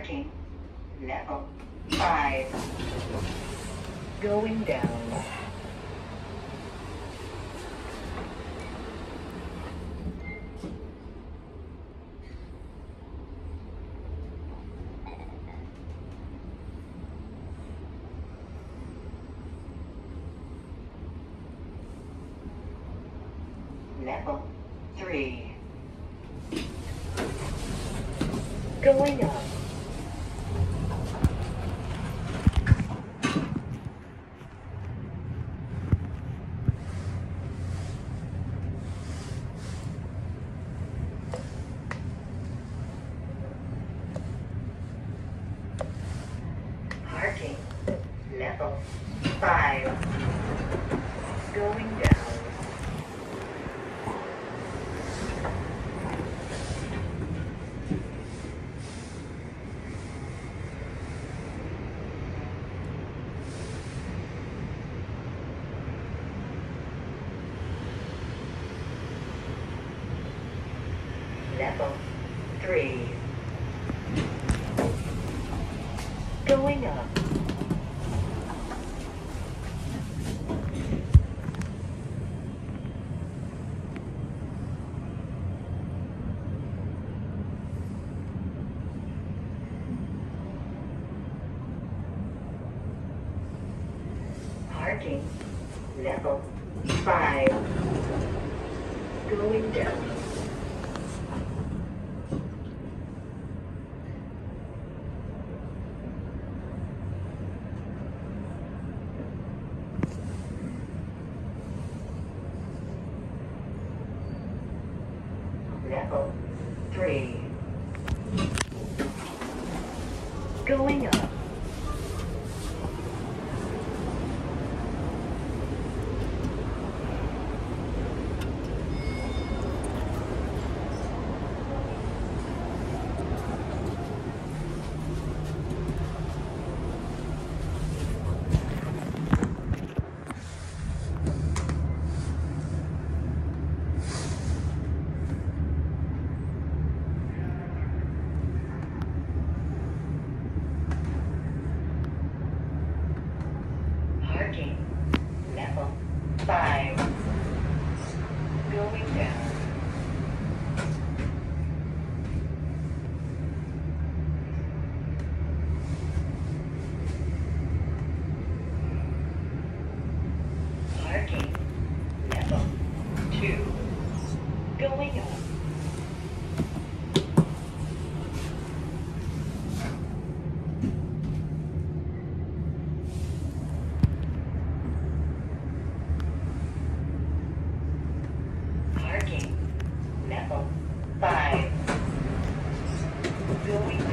Level 5. Going down. Level 3. Going up. Parking. Level 5. Going down. Level 3. Going up. Parking. Level 5. Going down. Level 3. Going up. 有。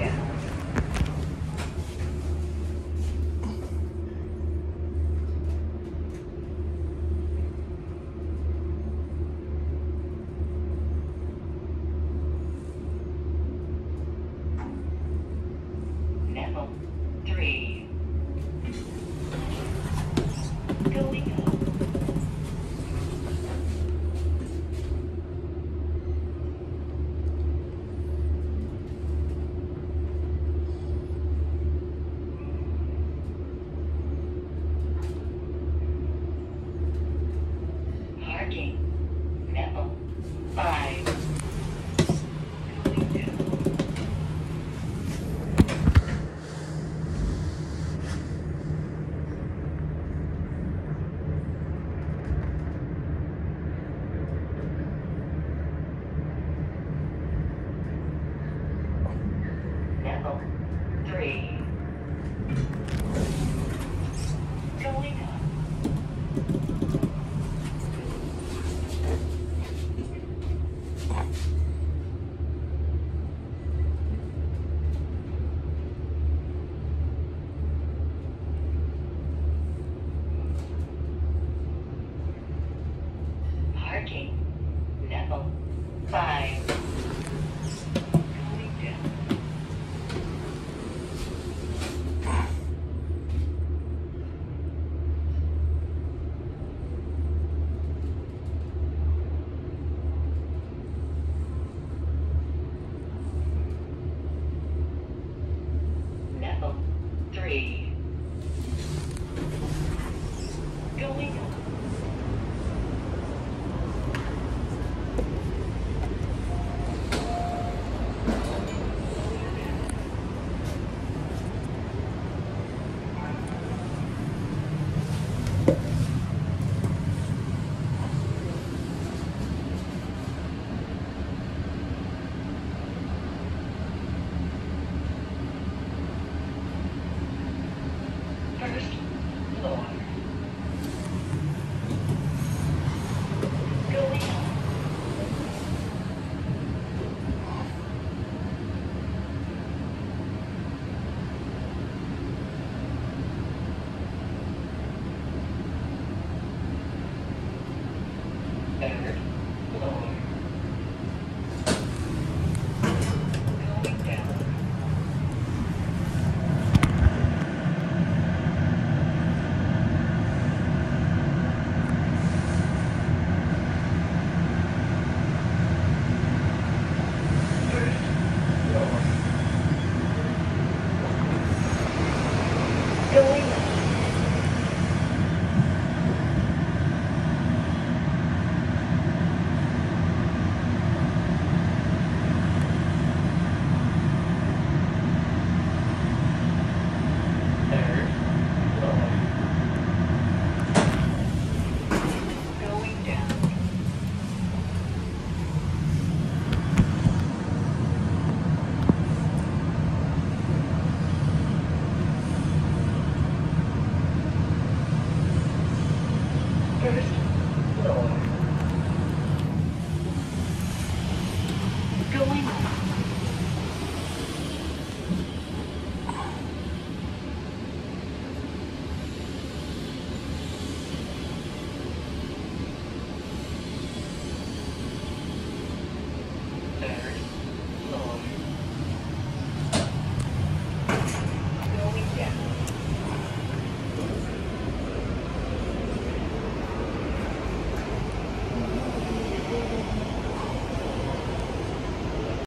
Level 3. Going up. Parking. Level 5. Going down. Three,